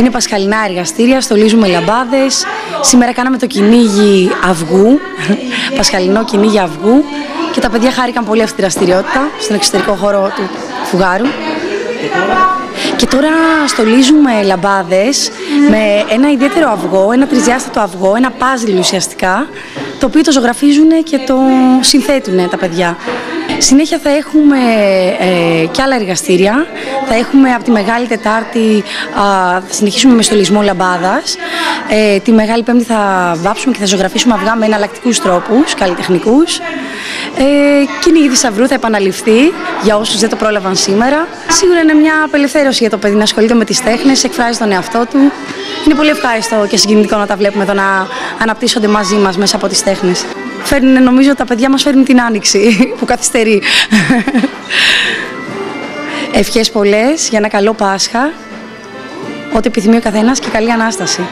Είναι πασχαλινά εργαστήρια, στολίζουμε λαμπάδες. Σήμερα κάναμε το κυνήγι αυγού, πασχαλινό κυνήγι αυγού και τα παιδιά χάρηκαν πολύ αυτή τη δραστηριότητα στον εξωτερικό χώρο του φουγάρου. Και τώρα στολίζουμε λαμπάδες με ένα ιδιαίτερο αυγό, ένα τριζιάστατο αυγό, ένα πάζλ ουσιαστικά, το οποίο το ζωγραφίζουν και το συνθέτουν τα παιδιά. Συνέχεια θα έχουμε ε, και άλλα εργαστήρια. Θα έχουμε από τη Μεγάλη Τετάρτη, θα συνεχίσουμε με στολισμό λαμπάδας. Ε, τη Μεγάλη Πέμπτη θα βάψουμε και θα ζωγραφίσουμε αυγά με εναλλακτικούς τρόπους, καλλιτεχνικούς. Ε, κυνήγη θησαυρού θα επαναληφθεί για όσους δεν το πρόλαβαν σήμερα. Σίγουρα είναι μια απελευθέρωση για το παιδί να ασχολείται με τις τέχνες, εκφράζει τον εαυτό του. Είναι πολύ ευχάριστο και συγκινητικό να τα βλέπουμε εδώ να αναπτύσσονται μαζί μας μέσα από τις τέχνες. Φέρνει, νομίζω τα παιδιά μας φέρνουν την άνοιξη που καθυστερεί. Ευχές πολλές για ένα καλό Πάσχα, ό,τι επιθυμεί ο καθένας και καλή Ανάσταση.